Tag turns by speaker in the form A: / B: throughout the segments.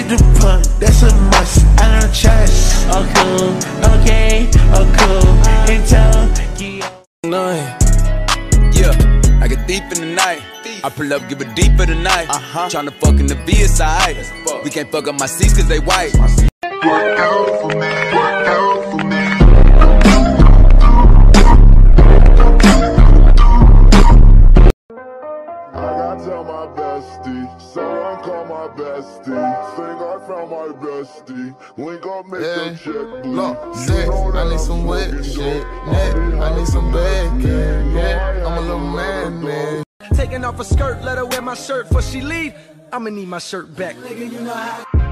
A: that's a must. I don't trust. Oh cool, okay, oh cool. In Tokyo.
B: Nine. Yeah, I get deep in the night. I pull up, give it deeper tonight. Uh-huh. Tryna fuck in the VSI. We can't fuck up my seats cause they white.
C: Work out for me, tell my bestie, someone call my bestie. Think I found my bestie. Link up, make
D: Yeah.
C: the check bleed.
D: Look,
C: You
D: sick.
C: know that
D: I need some wet shit.
C: dope.
D: I need some bacon. Yeah, I'm a little man, man.
E: Taking off a skirt, let her wear my shirt before she leave. I'ma need my shirt back. Nigga, you know how.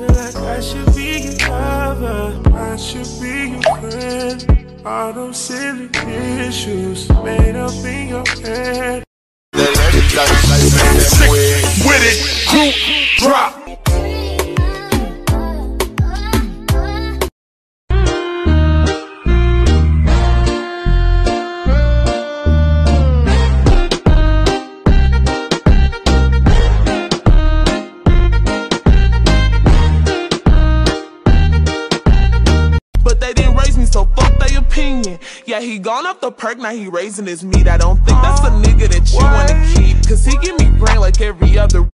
A: Feel like I should be your lover. I should be your friend. All those silly issues made up in your head.
C: With it, group drop.
F: But they didn't raise me, so fuck their opinion. Yeah, he gone up the perk, now he raising his meat. I don't think that's a nigga that you wanna keep. Cause he give me brain like every other